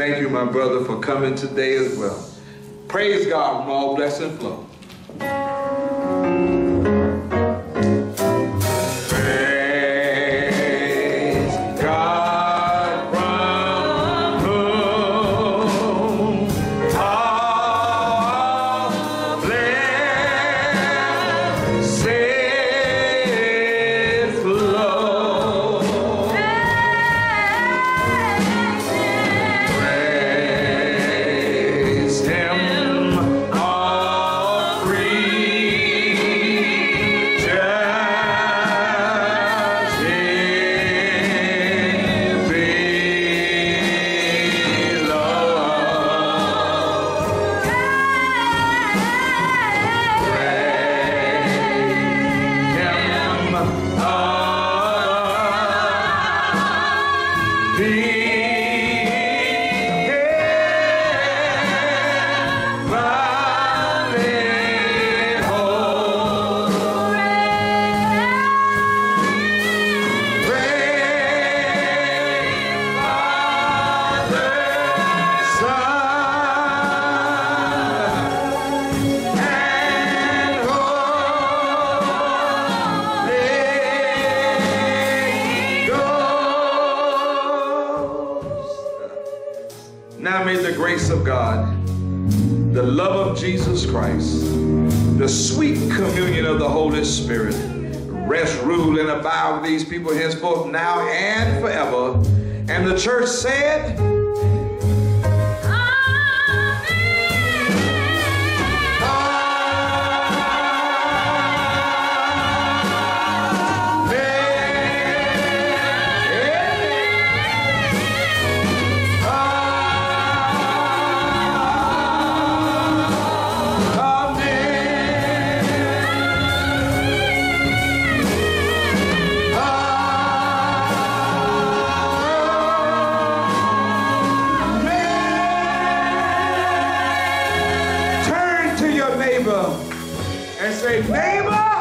thank you, my brother, for coming today as well. Praise God from all blessing flow. Now may the grace of God, the love of Jesus Christ, the sweet communion of the Holy Spirit rest, rule, and abide with these people henceforth, now and forever. And the church said, neighbor and say, neighbor,